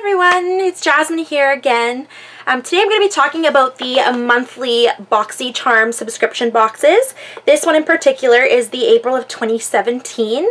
everyone, it's Jasmine here again. Um, today I'm going to be talking about the monthly BoxyCharm subscription boxes. This one in particular is the April of 2017.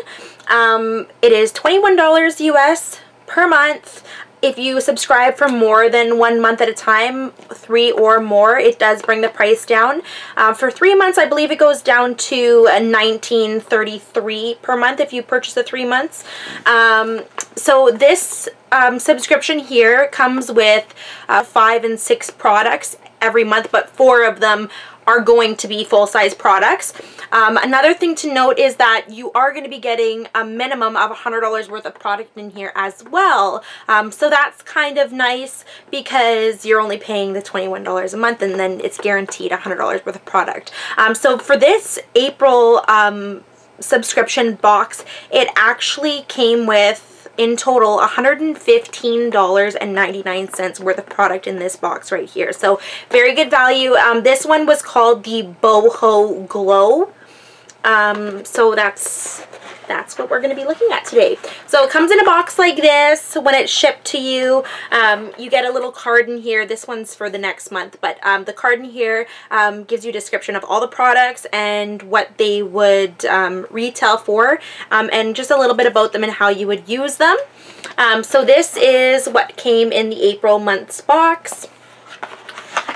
Um, it is $21 US per month. If you subscribe for more than one month at a time, three or more, it does bring the price down. Um, for three months, I believe it goes down to 1933 per month if you purchase the three months. Um, so this um, subscription here comes with uh, five and six products every month, but four of them are going to be full-size products. Um, another thing to note is that you are going to be getting a minimum of $100 worth of product in here as well. Um, so that's kind of nice because you're only paying the $21 a month and then it's guaranteed $100 worth of product. Um, so for this April um, subscription box, it actually came with in total $115.99 worth of product in this box right here. So very good value. Um, this one was called the Boho Glow. Um, so that's that's what we're going to be looking at today. So it comes in a box like this. When it's shipped to you, um, you get a little card in here. This one's for the next month, but um, the card in here um, gives you a description of all the products and what they would um, retail for, um, and just a little bit about them and how you would use them. Um, so this is what came in the April month's box.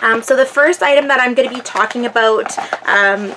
Um, so the first item that I'm going to be talking about um,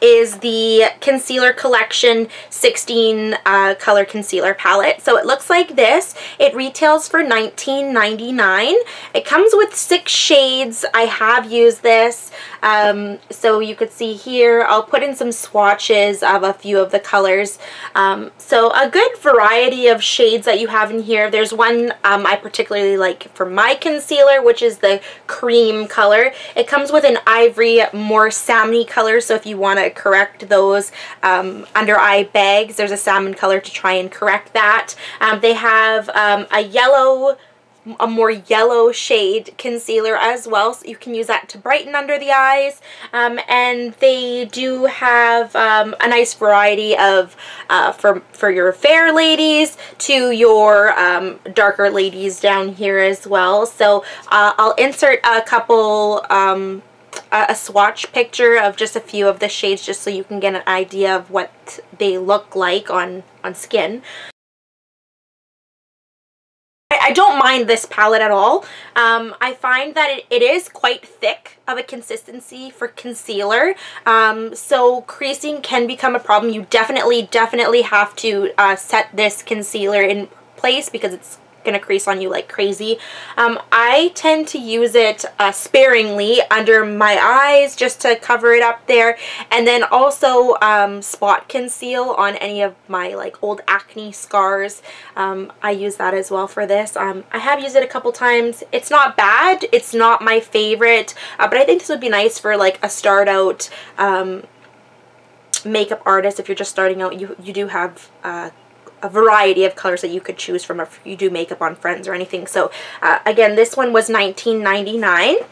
is the Concealer Collection 16 uh, color concealer palette. So it looks like this. It retails for $19.99. It comes with six shades. I have used this. Um, so you could see here, I'll put in some swatches of a few of the colors. Um, so a good variety of shades that you have in here. There's one um, I particularly like for my concealer, which is the cream color. It comes with an ivory, more salmony color. So if you want to correct those um, under eye bags. There's a salmon color to try and correct that. Um, they have um, a yellow a more yellow shade concealer as well so you can use that to brighten under the eyes um, and they do have um, a nice variety of uh, for for your fair ladies to your um, darker ladies down here as well so uh, I'll insert a couple a swatch picture of just a few of the shades just so you can get an idea of what they look like on, on skin. I don't mind this palette at all. Um, I find that it, it is quite thick of a consistency for concealer. Um, so creasing can become a problem. You definitely, definitely have to uh, set this concealer in place because it's going to crease on you like crazy. Um, I tend to use it uh, sparingly under my eyes just to cover it up there and then also um, spot conceal on any of my like old acne scars. Um, I use that as well for this. Um, I have used it a couple times. It's not bad. It's not my favorite, uh, but I think this would be nice for like a start out um, makeup artist if you're just starting out. You, you do have uh, a variety of colors that you could choose from if you do makeup on friends or anything. So uh, again, this one was $19.99.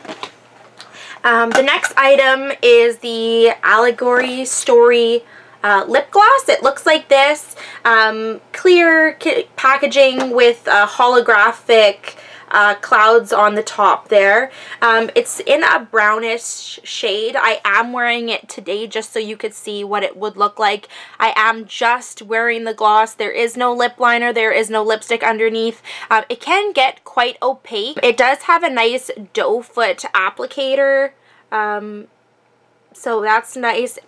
Um, the next item is the Allegory Story uh, lip gloss. It looks like this. Um, clear packaging with a holographic uh, clouds on the top there. Um, it's in a brownish shade. I am wearing it today just so you could see what it would look like. I am just wearing the gloss. There is no lip liner. There is no lipstick underneath. Um, it can get quite opaque. It does have a nice doe foot applicator. Um, so that's nice.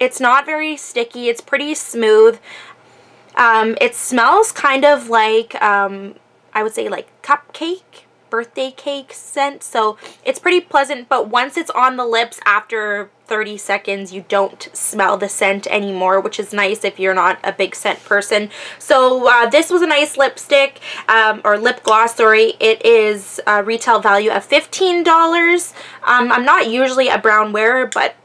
It's not very sticky. It's pretty smooth. Um, it smells kind of like um, I would say like cupcake, birthday cake scent. So it's pretty pleasant, but once it's on the lips after 30 seconds, you don't smell the scent anymore, which is nice if you're not a big scent person. So uh, this was a nice lipstick, um, or lip gloss, sorry. It is a retail value of $15. Um, I'm not usually a brown wearer, but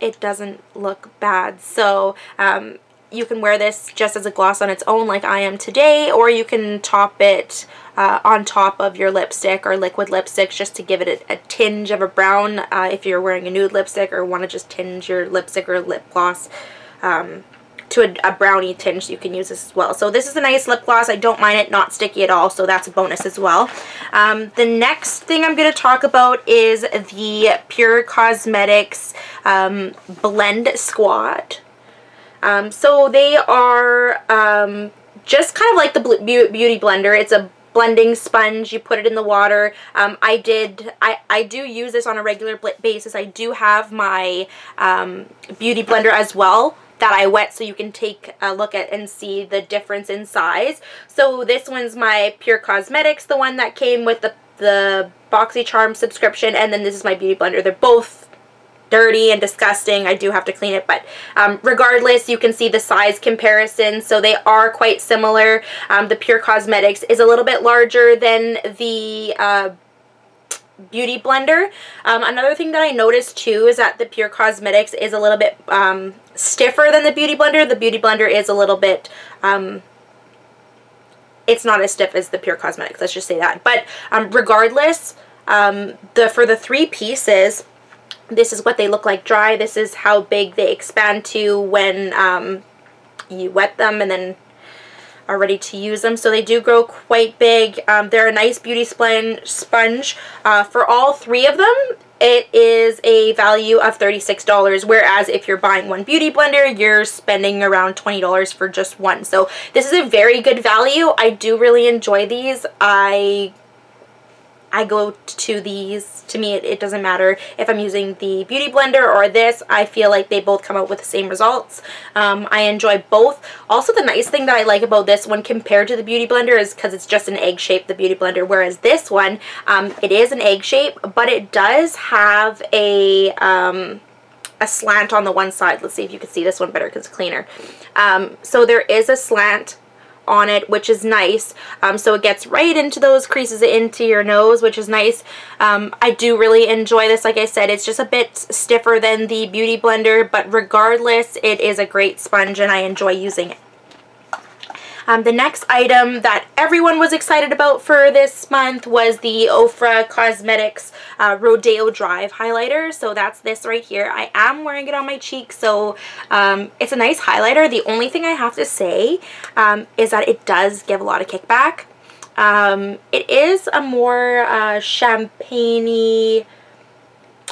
it doesn't look bad. So um, you can wear this just as a gloss on its own like I am today or you can top it uh, on top of your lipstick or liquid lipsticks just to give it a, a tinge of a brown uh, if you're wearing a nude lipstick or want to just tinge your lipstick or lip gloss um, to a, a, brownie tinge, you can use this as well. So this is a nice lip gloss. I don't mind it, not sticky at all, so that's a bonus as well. Um, the next thing I'm going to talk about is the PUR Cosmetics um, Blend Squad. Um, so they are um, just kind of like the Beauty Blender. It's a blending sponge. You put it in the water. Um, I did, I, I do use this on a regular basis. I do have my um, Beauty Blender as well that I wet so you can take a look at and see the difference in size. So this one's my PUR Cosmetics, the one that came with the, the BoxyCharm subscription, and then this is my Beauty Blender. They're both dirty and disgusting. I do have to clean it, but um, regardless, you can see the size comparison. So they are quite similar. Um, the PUR Cosmetics is a little bit larger than the uh, Beauty Blender. Um, another thing that I noticed too is that the PUR Cosmetics is a little bit um, stiffer than the Beauty Blender. The Beauty Blender is a little bit um, it's not as stiff as the PUR Cosmetics, let's just say that. But um, regardless, the for the three pieces, this is what they look like dry. This is how big they expand to when um, you wet them and then are ready to use them. So they do grow quite big. Um, they're a nice beauty sponge. Uh, for all three of them, it is a value of $36 whereas if you're buying one beauty blender you're spending around $20 for just one so this is a very good value I do really enjoy these I I go to these. To me, it, it, doesn't matter if I'm using the Beauty Blender or this. I feel like they both come out with the same results. Um, I enjoy both. Also, the nice thing that I like about this one compared to the Beauty Blender is because it's just an egg shape, the Beauty Blender, whereas this one, um, it is an egg shape, but it does have a... Um, a slant on the one side. Let's see if you can see this one better because it's cleaner. Um, so there is a slant on it, which is nice. Um, so it gets right into those creases into your nose, which is nice. Um, I do really enjoy this. Like I said, it's just a bit stiffer than the Beauty Blender, but regardless, it is a great sponge and I enjoy using it. Um, the next item that everyone was excited about for this month was the Ofra Cosmetics uh, Rodeo Drive highlighter. So that's this right here. I am wearing it on my cheek, so um, it's a nice highlighter. The only thing I have to say um, is that it does give a lot of kickback. Um, it is a more uh, champagne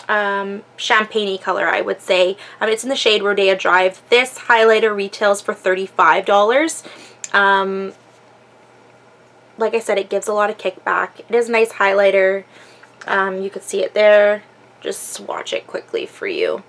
um, champagne color, I would say. Um, it's in the shade Rodeo Drive. This highlighter retails for $35. Um, like I said, it gives a lot of kickback. It is a nice highlighter. Um, you can see it there. Just swatch it quickly for you.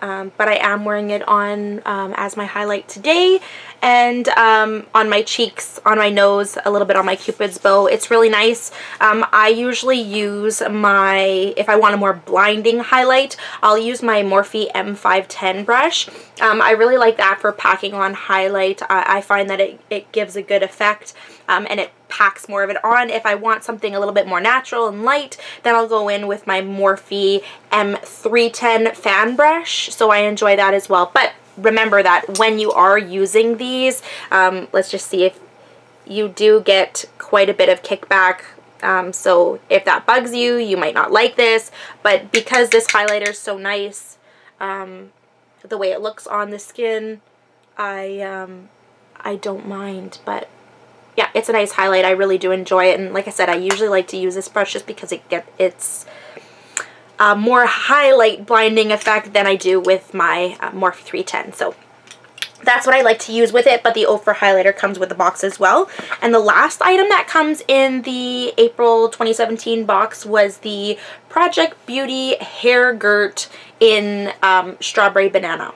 Um, but I am wearing it on um, as my highlight today and um, on my cheeks, on my nose, a little bit on my cupid's bow. It's really nice. Um, I usually use my, if I want a more blinding highlight, I'll use my Morphe M510 brush. Um, I really like that for packing on highlight. I, I find that it, it gives a good effect um, and it packs more of it on. If I want something a little bit more natural and light, then I'll go in with my Morphe M310 fan brush. So I enjoy that as well. But remember that when you are using these, um, let's just see if you do get quite a bit of kickback. Um, so if that bugs you, you might not like this. But because this highlighter is so nice, um, the way it looks on the skin, I, um, I don't mind. But yeah, it's a nice highlight. I really do enjoy it. And like I said, I usually like to use this brush just because it get it's a more highlight blinding effect than I do with my uh, Morphe 310. So that's what I like to use with it, but the Ofra highlighter comes with the box as well. And the last item that comes in the April 2017 box was the Project Beauty Hairgurt in um, Strawberry Banana.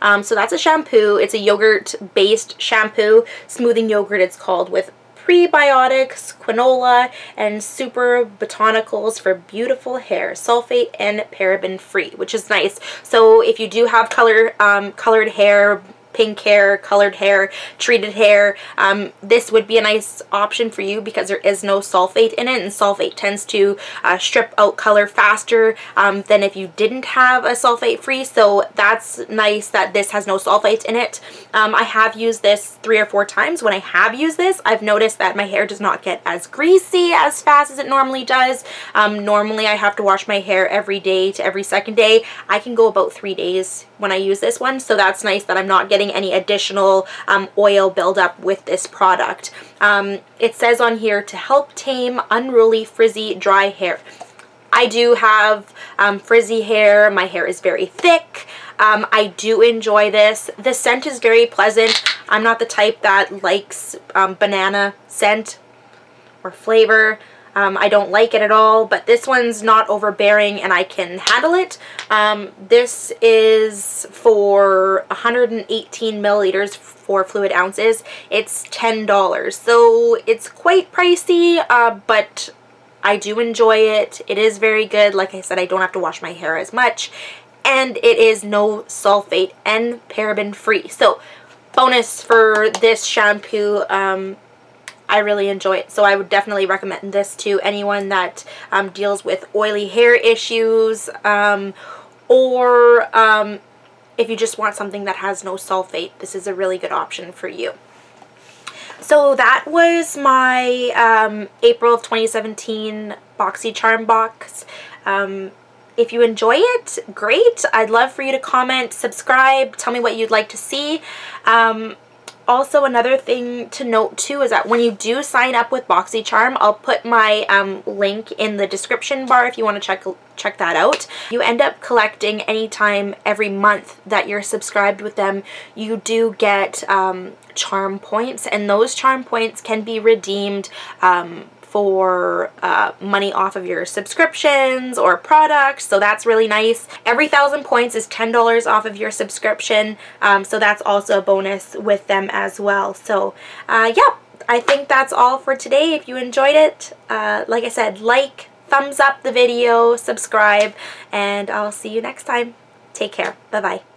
Um, so that's a shampoo. It's a yogurt-based shampoo. Smoothing yogurt it's called with prebiotics, quinola, and super botanicals for beautiful hair, sulfate and paraben free, which is nice. So if you do have color um, colored hair, pink hair, colored hair, treated hair, um, this would be a nice option for you because there is no sulfate in it and sulfate tends to uh, strip out color faster um, than if you didn't have a sulfate free so that's nice that this has no sulfate in it. Um, I have used this three or four times. When I have used this I've noticed that my hair does not get as greasy as fast as it normally does. Um, normally I have to wash my hair every day to every second day. I can go about three days when I use this one so that's nice that I'm not getting any additional um, oil buildup with this product. Um, it says on here to help tame unruly frizzy dry hair. I do have um, frizzy hair. My hair is very thick. Um, I do enjoy this. The scent is very pleasant. I'm not the type that likes um, banana scent or flavor. Um, I don't like it at all, but this one's not overbearing and I can handle it. Um, this is for 118 milliliters for fluid ounces. It's $10, so it's quite pricey, uh, but I do enjoy it. It is very good. Like I said, I don't have to wash my hair as much. And it is no sulfate and paraben free. So bonus for this shampoo. Um, I really enjoy it. So I would definitely recommend this to anyone that um, deals with oily hair issues um, or um, if you just want something that has no sulfate, this is a really good option for you. So that was my um, April of 2017 BoxyCharm box. Um, if you enjoy it, great. I'd love for you to comment, subscribe, tell me what you'd like to see. Um, also another thing to note too is that when you do sign up with BoxyCharm, I'll put my um, link in the description bar if you want to check check that out. You end up collecting anytime every month that you're subscribed with them, you do get um, charm points and those charm points can be redeemed um, for uh, money off of your subscriptions or products so that's really nice. Every thousand points is $10 off of your subscription um, so that's also a bonus with them as well. So uh, yeah, I think that's all for today. If you enjoyed it, uh, like I said, like, thumbs up the video, subscribe, and I'll see you next time. Take care. Bye-bye.